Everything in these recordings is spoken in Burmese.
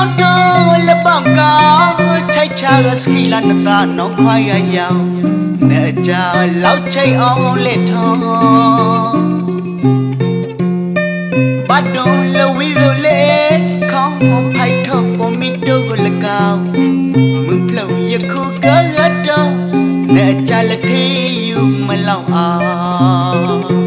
nonto la bangka chai cha ski la nata no khoai ga yao ne cha lao chai ong le tho bắt đầu là ví dụ lệ không phải thọ bỏ mi đâu là cao. Mừng lâu giờ khu cớ gắt nè cha là thế yêu mà lòng à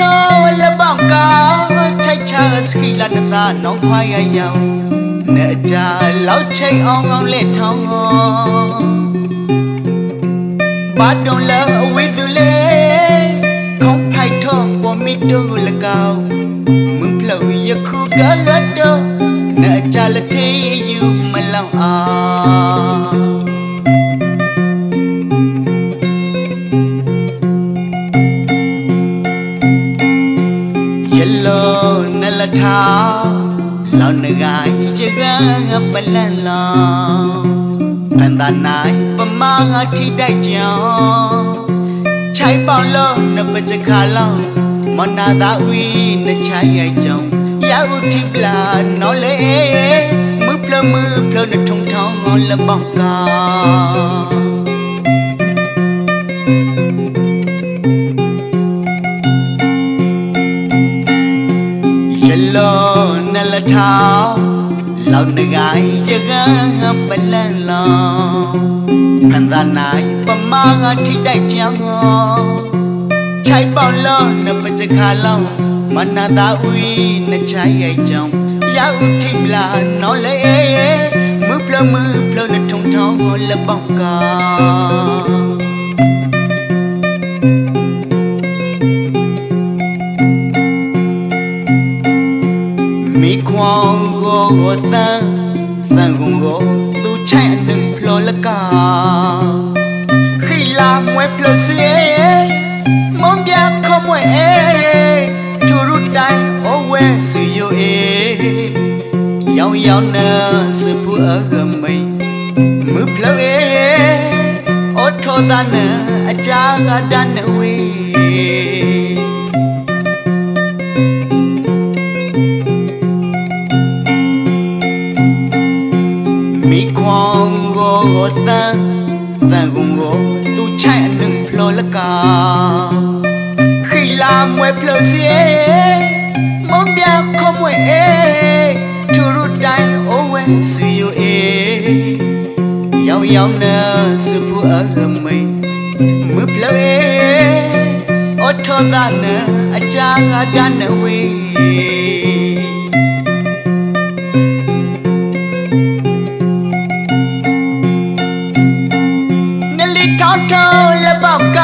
ဝီလိုလေခေါင်းဖိုက်တော့ပေါ်မီတိုကိုလကောက်မူဖလို့ယခုကရတော့နဲ့ကြလက်သေးယူမလောက်အောင်ထောင်းတော်လပောက်ကချိုက်ချစခီလာတသာနောင်ခွာရရောက်နဲ့ကြလောက်ချိတ်အောင်အောင်လက်ထောင်းဘာတုံးလာအဝေးသူလေခေါင်းဖိုက်တော့ပေါ်မီတိုကိုလကောက်မဖလို့ယခုကလတ်တော့နဲ့ကြလက်သေးယူမလောက်အော င်လောနလထားလောနဂိုင်းရကငပလန်လောအန္တနိုင်ပမာငါထိတိုက်ကြောင်ချိုင်ပေါလောနပချခါလောမနာသာဝီနချိုင်ရိုက်ကြောင်ယာဥထိပလာနော်လေမပလမပလနထုံထောင်းလပောက်ကာ ထောင်းလောက်နဂိုင်းရကပလန်လောဖန်သာနိုင်ပမာငါထိတိုက်ချောင်းချိုင်ပေါလောနပချခါလောမနာတာဝီနချိုင်ရဲ့ကြောင့်ရာဥထိပလာနော်လေမပလမပလနထုံထောင်းလပောက်ကာ ကိုကိုတန်းသံကုန်ကိုသူချိုင်အနှံဖလောလကာခိလာမွဲပလစီမွန်ပြခမွဲသူရူတိုင်းအဝဲစီယိုအေရောင်ရောင်နာစဖူအကမိမဖလောအေအော်ထောဒနာအကြကဒနဝေ မိခွန်ကိုသန်းတန်ကုန်ကိုသူချိုင်အနှံဖလောလကာခိလာမွဲဖလောစီမုံပြခမွဲသူရတိုင်းအိုဝဲစီယိုအေရောင်ရောင်နာစဖူအကမိမဖလောအေအော် ငါဒနဝေထောင်းထောင်းလက်ပေါက်က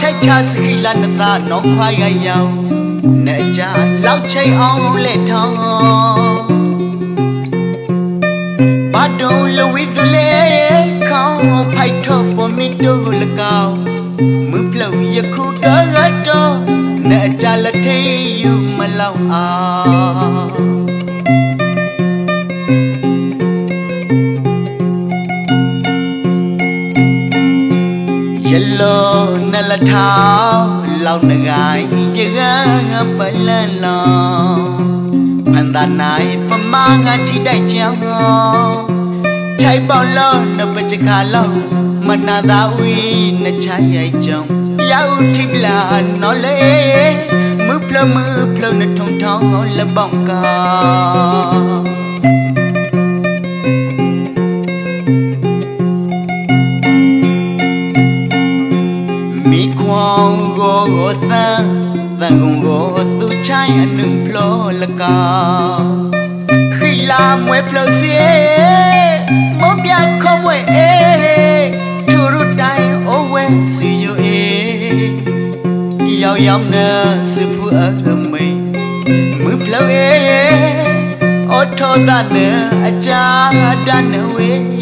ချိုက်ချစခီလာနသာနော်ခွာရရောက်နဲ့ကြလောက်ချိတ်အောင်လက်ထောင်းဘာဒုံလဝိတလေခေါင်းဖိုက်တော့ပေါ်မီတိုကိုလကောက်မပလောက်ယခုကရတော့နဲ့ကြလက်သေးယူမလောက်အောင် ယလောနလထားလောက်နဂိုင်းရကငပလန်လောဖန်သာနိုင်ပမာငါထိတိုက်ချောင်းချိုင်ပေါလောနပချခါလောမနာသာဝီနချိုင်ရိုက်ကြောင်းရောက်ထိပလာနော်လေမဖလမဖလနထုံထောင်းလပောင်းကာ ချိုင်းအနှံဖလောလကာခိလာမွဲဖလောစီမပြခမွဲအေသူရတိုင်းအိုဝဲစီယိုအေရောက်ရောက်နာစဖူအကမိမဖလောအေအော်ထောဒနာအချာဒနဝေ